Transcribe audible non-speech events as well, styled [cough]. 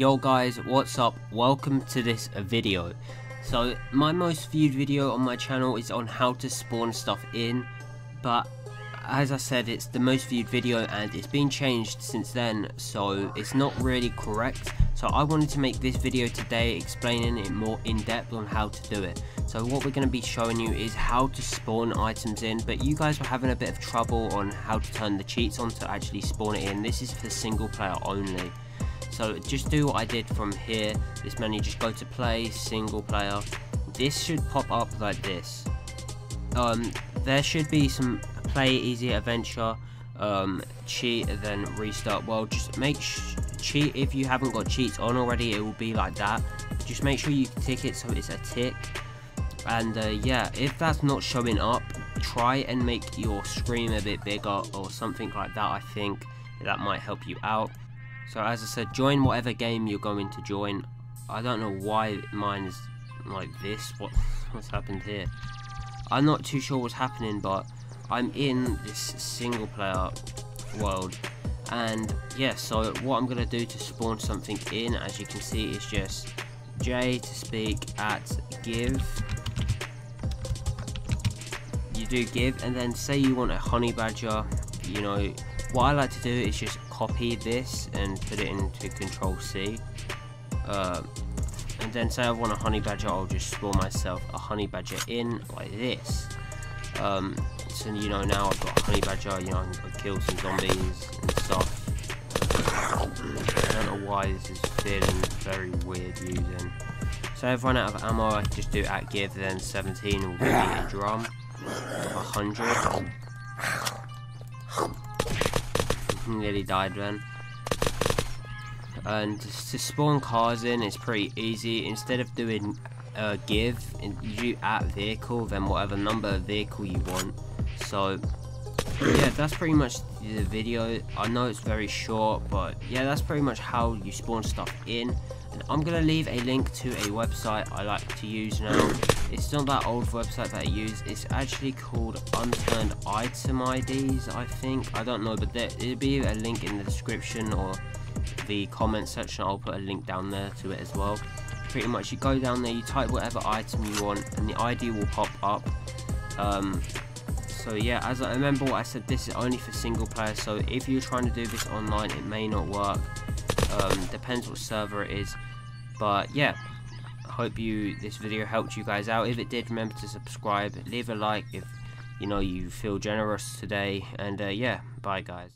Yo guys, what's up? Welcome to this uh, video. So, my most viewed video on my channel is on how to spawn stuff in, but as I said, it's the most viewed video and it's been changed since then, so it's not really correct. So I wanted to make this video today explaining it more in depth on how to do it. So what we're going to be showing you is how to spawn items in, but you guys were having a bit of trouble on how to turn the cheats on to actually spawn it in. This is for single player only. So just do what I did from here, this menu, just go to play, single player. This should pop up like this. Um, there should be some play easy adventure, um, cheat, then restart. Well, just make cheat if you haven't got cheats on already, it will be like that. Just make sure you tick it so it's a tick. And uh, yeah, if that's not showing up, try and make your screen a bit bigger or something like that. I think that might help you out. So as I said, join whatever game you're going to join. I don't know why mine is like this. [laughs] What what's happened here? I'm not too sure what's happening, but I'm in this single player world. And yeah, so what I'm going to do to spawn something in, as you can see, is just J to speak at give. You do give, and then say you want a honey badger, you know, what I like to do is just copy this and put it into control C. Uh, and then say I want a honey badger, I'll just spawn myself a honey badger in like this. Um, so you know now I've got a honey badger, you know I can kill some zombies and stuff. I don't know why this is feeling very weird using. So I run out of ammo, I just do at give, then 17 will me a drum. 100. Nearly died then. And to spawn cars in is pretty easy. Instead of doing uh, give, you at vehicle, then whatever number of vehicle you want. So yeah, that's pretty much the video. I know it's very short, but yeah, that's pretty much how you spawn stuff in. And I'm going to leave a link to a website I like to use now. It's not that old website that I use. It's actually called Unturned Item IDs, I think. I don't know, but there, it'll be a link in the description or the comment section. I'll put a link down there to it as well. Pretty much, you go down there, you type whatever item you want, and the ID will pop up. Um, so yeah, as I remember what I said, this is only for single player, so if you're trying to do this online, it may not work. Um, depends what server it is. But yeah, hope you this video helped you guys out. If it did, remember to subscribe, leave a like if you know you feel generous today, and uh, yeah, bye guys.